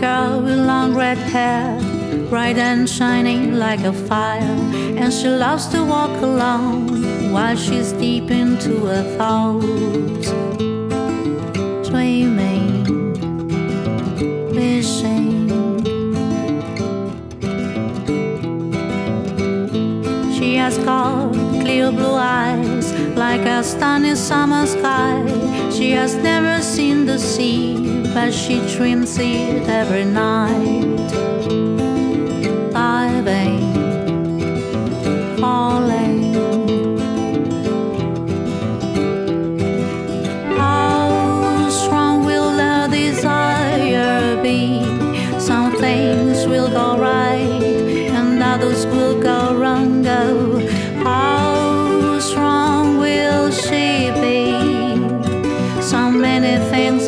girl with long red hair, bright and shining like a fire, and she loves to walk alone while she's deep into her thoughts, dreaming, wishing. She has got clear blue eyes like a stunning summer sky. She has never seen the sea, but she dreams it every night.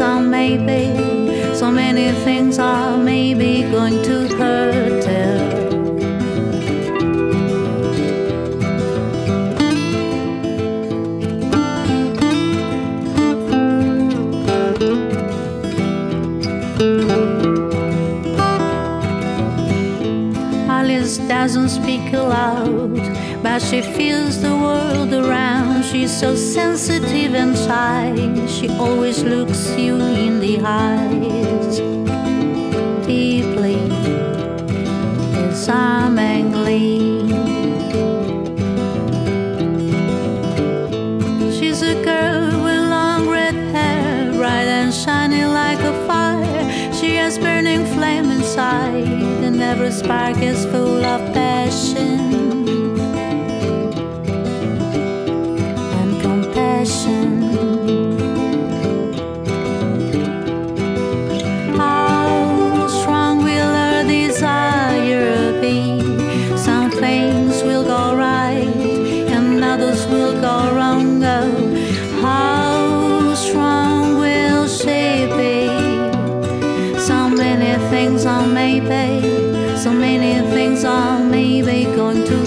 Things maybe, so many things are maybe going to hurt her. Doesn't speak aloud, but she feels the world around. She's so sensitive and shy. She always looks you in the eyes deeply, disarmingly. She's a girl with long red hair, bright and shining like a fire. She has burning flame inside, every spark is full of passion and compassion. How strong will her desire be? Some things will go right, and others will go wrong. How strong will she be? So many things are maybe, so many things are maybe going to